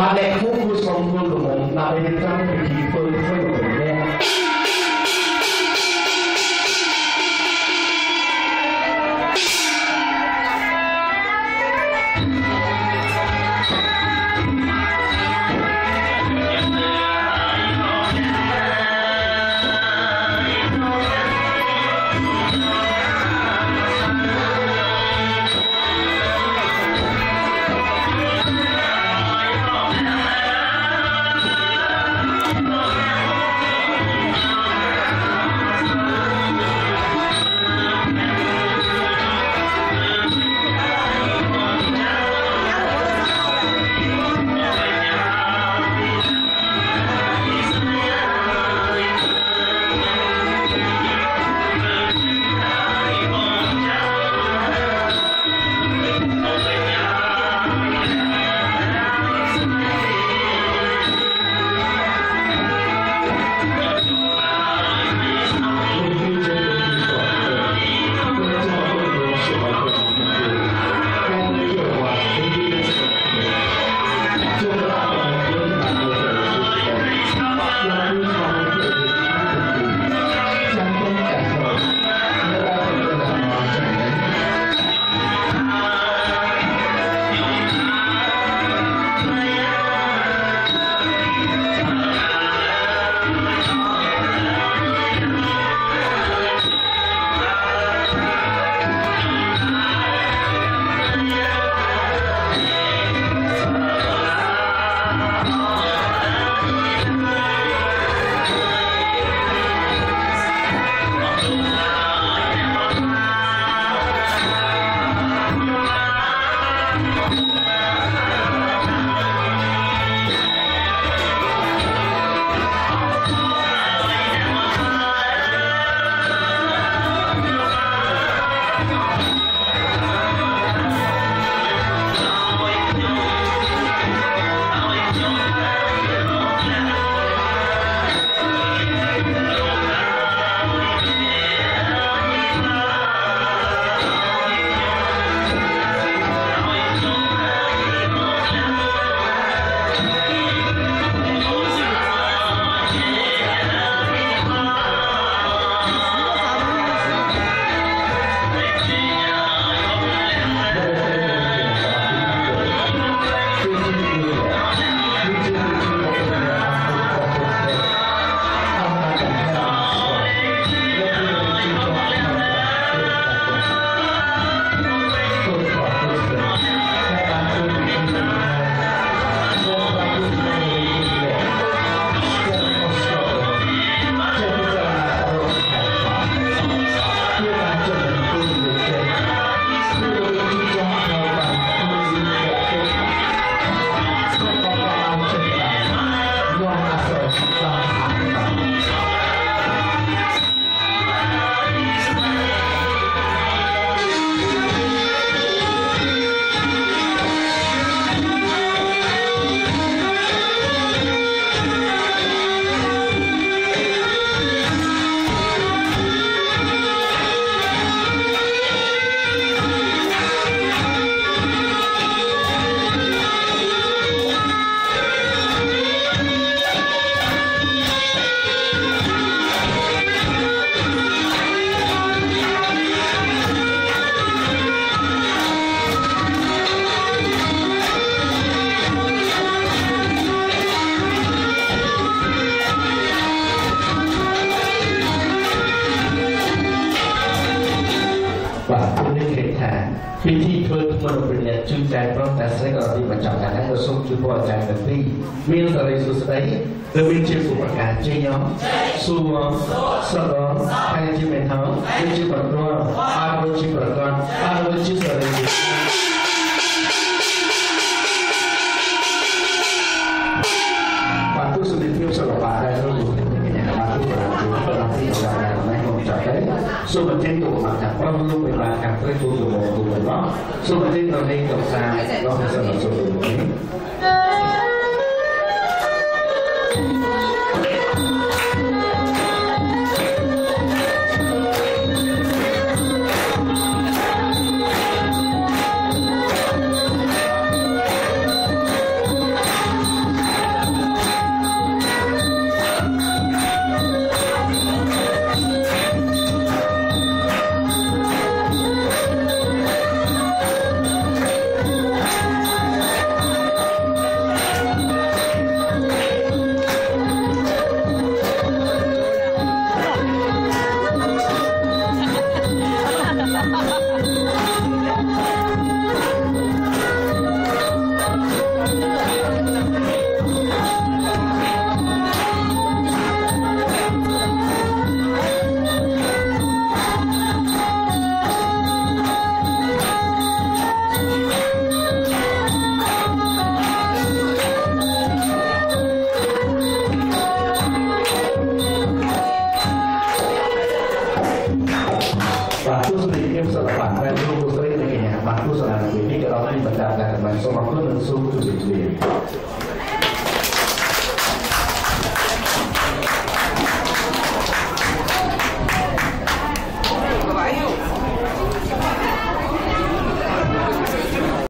Malek kuku sombong dengan Nabi Hitam pergi berfoto រសូ បីរៀបចំពិធីធ្វើធ្វើរបស់អ្នក បាទគុណនេះគេថាពិធីធ្វើថ្មរពញ្ញាជួយចែកប្រងតែស្រីក៏ទីបញ្ចប់ថាក៏សូមជួយពលអាចារ្យទាំងពីរមានសរិសួស្តីឬមានជាពុប្រការជិញអសួរសរហើយជាមេថោឬជាប្រក្រអរដូចជាប្រកបអរដូចជាសរិសួស្តីបាទទស្សនិកភាពសិល្បៈដែលរួមជាមួយគ្នាអ្នកបានធ្វើប្រាណជួបប្រាណទីសាលាណែមកចាត់ដែរសូមអញ្ជើញទៅមកថាប្រមលោកវិបាកការព្រឹកទូទៅមកទូទៅមកសូមអញ្ជើញដ tak perlu melakukan pertumbuhan-tumbuhan. So, penting penting untuk sangat, untuk sangat ini kalau main benda so termasuk maklum mensuruh tu jadi